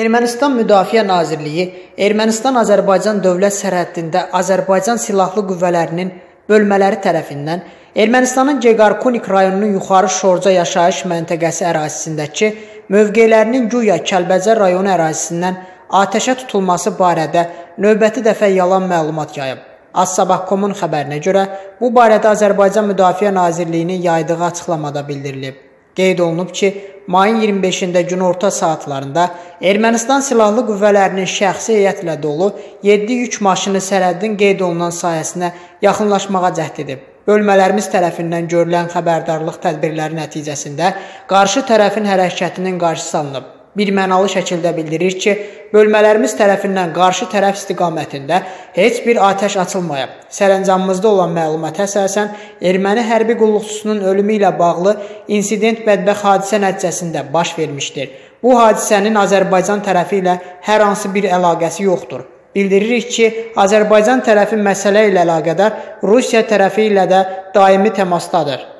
Ermənistan Müdafiə Nazirliyi Ermənistan-Azərbaycan dövlət sərhəddində Azərbaycan Silahlı Qüvvələrinin bölmələri tərəfindən Ermənistanın Geqarkunik rayonunun Yuxarı Şorca yaşayış məntəqəsi ərazisindəki mövqelərinin güya Kəlbəcər rayonu ərazisindən atəşə tutulması barədə növbəti dəfə yalan məlumat yayıb. As-Sabah.com-un xəbərinə görə bu barədə Azərbaycan Müdafiə Nazirliyinin yaydığı açıqlamada bildirilib. Qeyd olunub ki, mayın 25-də günorta saatlarında Ermənistan Silahlı Qüvvələrinin şəxsi heyətlə dolu 7 yük maşını sərhədin qeyd olunan sahəsinə yaxınlaşmağa cəhd edib. Bölmələrimiz tərəfindən görülən xəbərdarlıq tədbirləri nəticəsində qarşı tərəfin hərəkətinin qarşısı alınıb birmənalı şəkildə bildirir ki, bölmələrimiz tərəfindən qarşı tərəf istiqamətində heç bir atəş açılmayıb. Sərəncamımızda olan məlumata əsasən erməni hərbi qulluqçusunun ölümü ilə bağlı insident bədbəxt hadisə nəticəsində baş vermişdir. Bu hadisənin Azərbaycan tərəfi ilə hər hansı bir əlaqəsi yoxdur. Bildiririk ki, Azərbaycan tərəfi məsələ ilə əlaqədar Rusiya tərəfi ilə də daimi təmasdadır.